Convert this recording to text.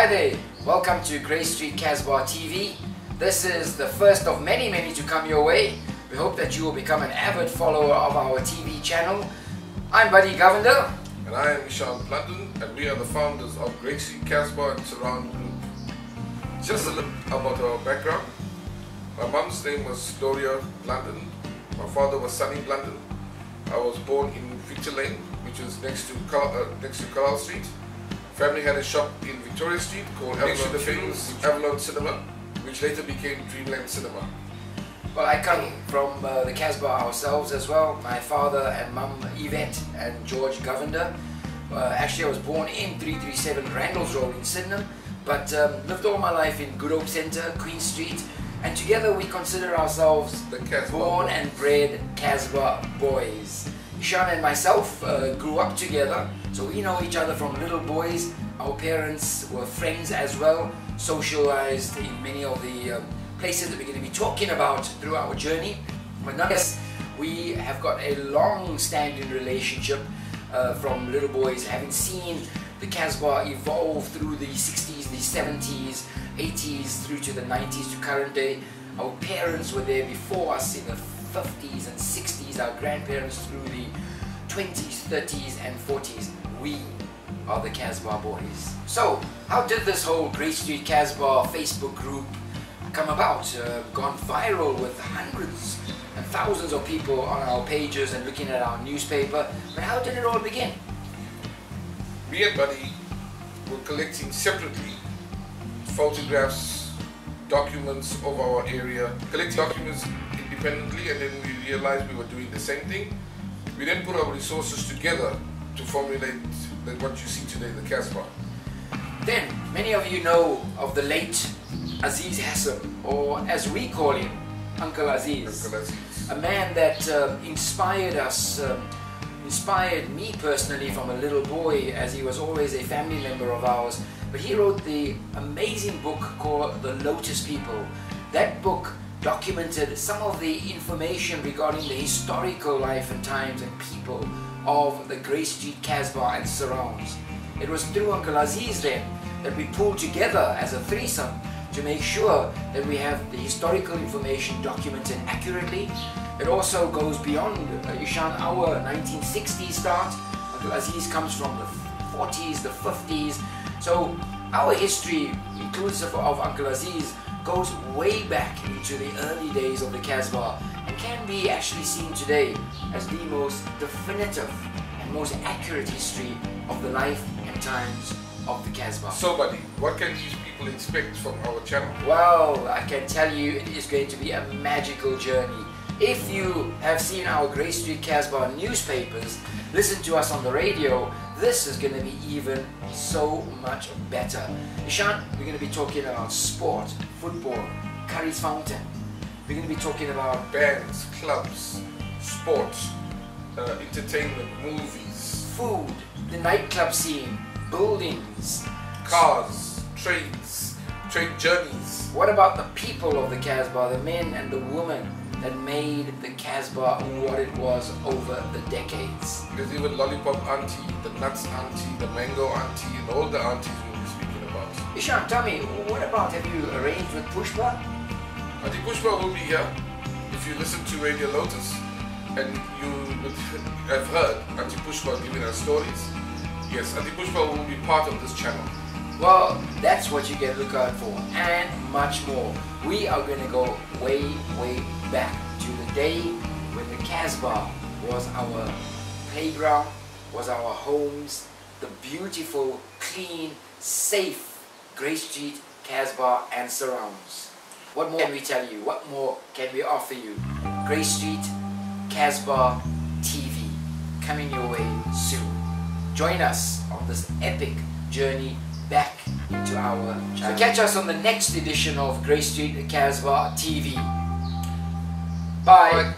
Hi there, welcome to Grey Street Casbah TV. This is the first of many, many to come your way. We hope that you will become an avid follower of our TV channel. I'm Buddy Govender. And I am Ishaan Blunden, and we are the founders of Grey Street Casbah and Surround Group. Just a little about our background. My mum's name was Gloria Blunden. My father was Sonny Blunden. I was born in Victor Lane, which is next to uh, next to Carl Street. Family had a shop in Victoria Street called Avalon, famous Avalon Cinema, which later became Dreamland Cinema. Well, I come from uh, the Casbah ourselves as well. My father and mum, Yvette and George Govender. Uh, actually, I was born in 337 Randles Road in Sydenham, but um, lived all my life in Good Hope Centre, Queen Street, and together we consider ourselves The Casbah born boys. and bred Casbah boys. Ishaan and myself uh, grew up together, so we know each other from little boys. Our parents were friends as well, socialized in many of the um, places that we're going to be talking about through our journey. But nonetheless, we have got a long-standing relationship uh, from little boys, having seen the Casbah evolve through the 60s, the 70s, 80s, through to the 90s to current day. Our parents were there before us in the 50s and 60s, our grandparents through the 20s, 30s, and 40s. We are the Casbah boys. So, how did this whole Grey Street Casbah Facebook group come about? Uh, gone viral with hundreds and thousands of people on our pages and looking at our newspaper. But how did it all begin? Me and Buddy were collecting separately photographs, documents of our area, collecting documents independently, and then we realized we were doing the same thing. We then put our resources together to formulate what you see today, the Casbah. Then, many of you know of the late Aziz Hassim, or as we call him, Uncle Aziz. Uncle Aziz. a man that um, inspired us, um, inspired me personally from a little boy, as he was always a family member of ours. But he wrote the amazing book called The Lotus People. That book documented some of the information regarding the historical life and times and people of the Grey Street Casbah and surrounds. It was through Uncle Aziz then that we pulled together as a threesome to make sure that we have the historical information documented accurately. It also goes beyond uh, Ishaan, our 1960s start. Uncle Aziz comes from the 40s, the 50s. So our history, inclusive of Uncle Aziz, goes way back into the early days of the Casbah and can be actually seen today as the most definitive and most accurate history of the life and times of the Casbah. So, Buddy, what can these people expect from our channel? Well, I can tell you it is going to be a magical journey. If you have seen our Grey Street Casbah newspapers, listen to us on the radio, this is going to be even so much better. Ishaan, we're going to be talking about sport, football, Curries Fountain. We're going to be talking about Bands, clubs, sports, uh, entertainment, movies, food, the nightclub scene, buildings. cars, trains, train journeys. What about the people of the Casbah, the men and the women that made the Casbah what it was over the decades? There's even Lollipop Auntie, the Nuts Auntie, the Mango Auntie, and all the aunties we'll be speaking about. Ishaan, tell me, what about have you arranged with Pushpa? Auntie Pushpa will be here if you listen to Radio Lotus and you have heard Auntie Pushpa giving us stories. Yes, Auntie Pushpa will be part of this channel. Well, that's what you get look out for, and much more. We are going to go way, way back to the day when the Casbah was our playground, was our homes, the beautiful, clean, safe Grey Street, Casbah, and surrounds. What more can we tell you? What more can we offer you? Grey Street, Casbah TV, coming your way soon. Join us on this epic journey back into our channel. So catch us on the next edition of Grey Street Casbah TV. Bye. Bye.